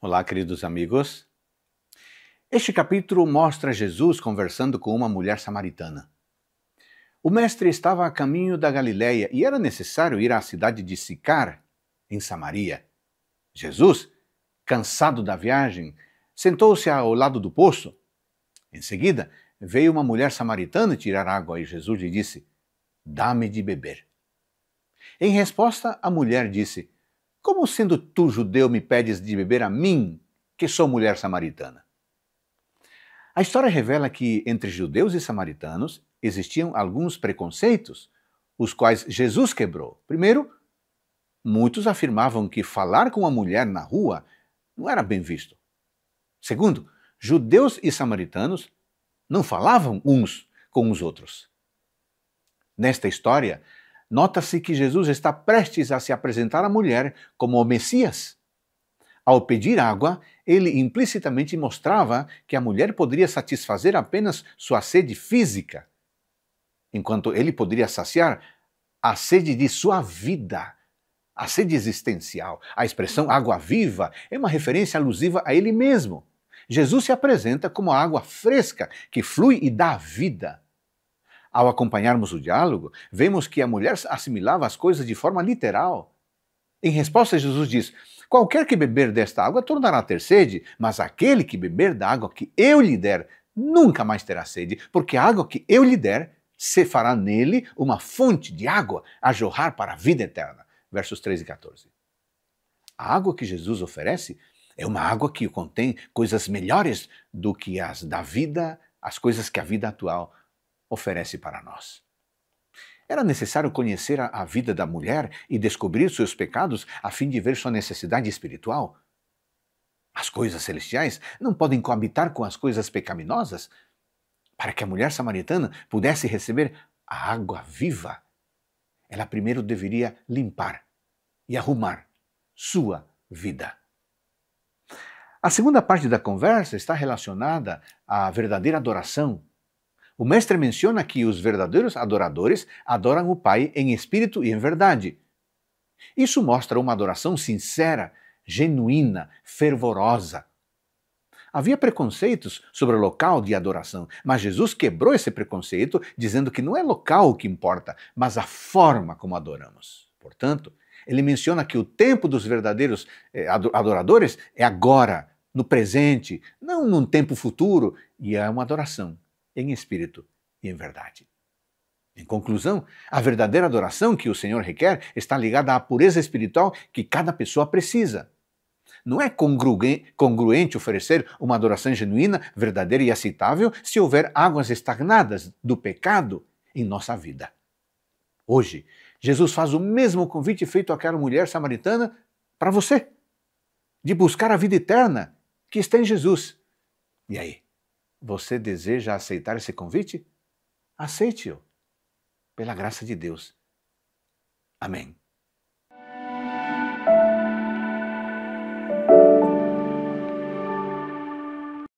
Olá, queridos amigos. Este capítulo mostra Jesus conversando com uma mulher samaritana. O mestre estava a caminho da Galiléia e era necessário ir à cidade de Sicar, em Samaria. Jesus, cansado da viagem, sentou-se ao lado do poço. Em seguida, veio uma mulher samaritana tirar água e Jesus lhe disse: Dá-me de beber. Em resposta, a mulher disse: Como sendo tu judeu me pedes de beber a mim, que sou mulher samaritana? A história revela que entre judeus e samaritanos existiam alguns preconceitos, os quais Jesus quebrou. Primeiro, muitos afirmavam que falar com uma mulher na rua não era bem visto. Segundo, judeus e samaritanos não falavam uns com os outros. Nesta história, nota-se que Jesus está prestes a se apresentar à mulher como o Messias. Ao pedir água, ele implicitamente mostrava que a mulher poderia satisfazer apenas sua sede física, enquanto ele poderia saciar a sede de sua vida, a sede existencial. A expressão água viva é uma referência alusiva a ele mesmo. Jesus se apresenta como a água fresca que flui e dá vida. Ao acompanharmos o diálogo, vemos que a mulher assimilava as coisas de forma literal. Em resposta, Jesus diz: Qualquer que beber desta água tornará a ter sede, mas aquele que beber da água que eu lhe der nunca mais terá sede, porque a água que eu lhe der se fará nele uma fonte de água a jorrar para a vida eterna. Versos 13 e 14. A água que Jesus oferece é uma água que contém coisas melhores do que as da vida, as coisas que a vida atual oferece para nós. Era necessário conhecer a, vida da mulher e descobrir seus pecados a fim de ver sua necessidade espiritual. As coisas celestiais não podem coabitar com as coisas pecaminosas. Para que a mulher samaritana pudesse receber a água viva, ela primeiro deveria limpar e arrumar sua vida. A segunda parte da conversa está relacionada à verdadeira adoração o mestre menciona que os verdadeiros adoradores adoram o Pai em espírito e em verdade. Isso mostra uma adoração sincera, genuína, fervorosa. Havia preconceitos sobre o local de adoração, mas Jesus quebrou esse preconceito, dizendo que não é local o que importa, mas a forma como adoramos. Portanto, ele menciona que o tempo dos verdadeiros eh, adoradores é agora, no presente, não num tempo futuro, e é uma adoração em espírito e em verdade. Em conclusão, a verdadeira adoração que o Senhor requer está ligada à pureza espiritual que cada pessoa precisa. Não é congruente oferecer uma adoração genuína, verdadeira e aceitável se houver águas estagnadas do pecado em nossa vida. Hoje, Jesus faz o mesmo convite feito àquela mulher samaritana para você, de buscar a vida eterna que está em Jesus. E aí? Você deseja aceitar esse convite? Aceite-o, pela graça de Deus. Amém.